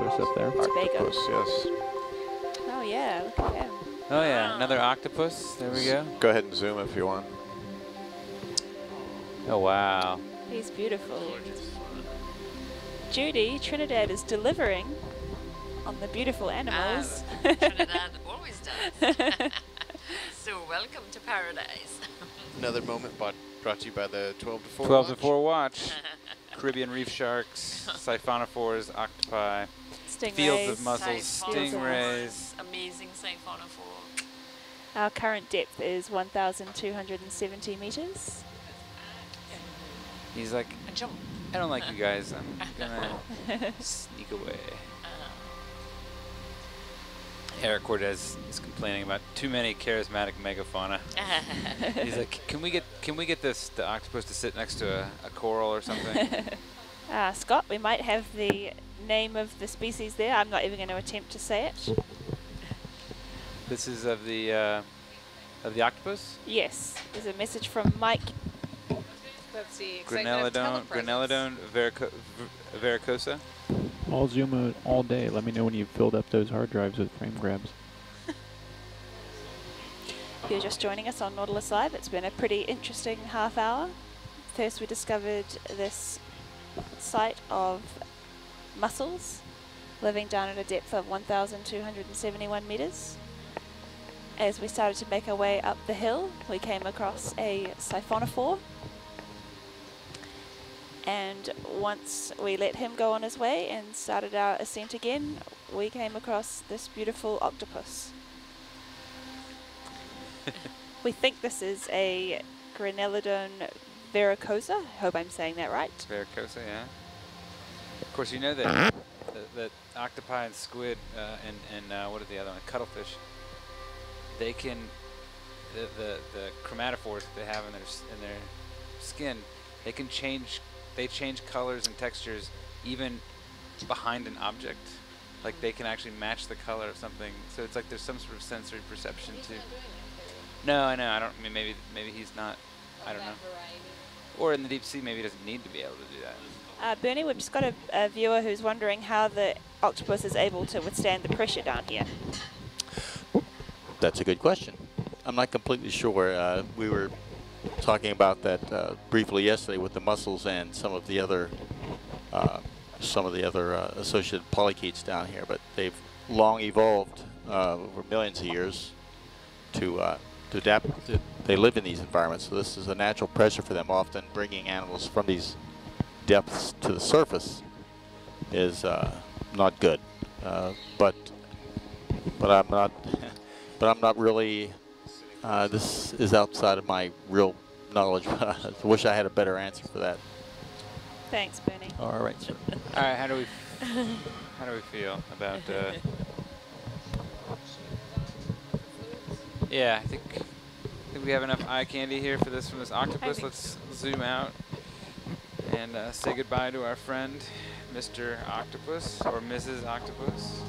octopus up there. Octopus, yes. Oh yeah, look at him. Oh yeah, another octopus. There we go. Go ahead and zoom if you want. Oh wow. He's beautiful. Judy, Trinidad is delivering on the beautiful animals. Ah, Trinidad always does. so welcome to paradise. Another moment bought, brought to you by the 12 to 4 12 to 4 watch. Caribbean reef sharks, siphonophores, octopi, Stingrays. fields of mussels, Siphonophores, stingrays. Amazing siphonophore. Our current depth is 1,270 meters. He's like, And jump. I don't like you guys. I'm gonna sneak away. Eric Cortez is complaining about too many charismatic megafauna. He's like, can we get can we get this the octopus to sit next to a, a coral or something? Uh, Scott, we might have the name of the species there. I'm not even going to attempt to say it. this is of the uh, of the octopus. Yes, there's a message from Mike. That's the excitement of Graneledone, telepresence. Graneledone varico v- varicosa. I'll zoom out all day. Let me know when you've filled up those hard drives with frame grabs. If you're just joining us on Nautilus Live, it's been a pretty interesting half hour. First, we discovered this site of mussels living down at a depth of 1,271 meters. As we started to make our way up the hill, we came across a siphonophore. And once we let him go on his way and started our ascent again, we came across this beautiful octopus. we think this is a Graneledone vericosa. I hope I'm saying that right. Varicosa, yeah. Of course, you know that that, that octopi and squid uh, and and uh, what are the other one? Cuttlefish. They can the, the the chromatophores that they have in their in their skin. They can change. They change colors and textures even behind an object. Like they can actually match the color of something. So it's like there's some sort of sensory perception too. No, I know. I don't. I mean, maybe maybe he's not. I don't know. Or in the deep sea, maybe he doesn't need to be able to do that. Uh, Bernie, we've just got a, a viewer who's wondering how the octopus is able to withstand the pressure down here. That's a good question. I'm not completely sure. Uh, we were talking about that uh, briefly yesterday with the mussels and some of the other uh, some of the other uh, associated polychaetes down here, but they've long evolved uh, over millions of years to uh, to adapt. To, they live in these environments, so this is a natural pressure for them. Often, bringing animals from these depths to the surface is uh, not good. Uh, but but I'm not but I'm not really. Uh, this is outside of my real knowledge. I wish I had a better answer for that. Thanks, Bernie. All right, sir. All right, how do we how do we feel about? Uh, yeah, I think I think we have enough eye candy here for this from this octopus. Let's zoom out and uh, say goodbye to our friend, Mr. Octopus or Mrs. Octopus.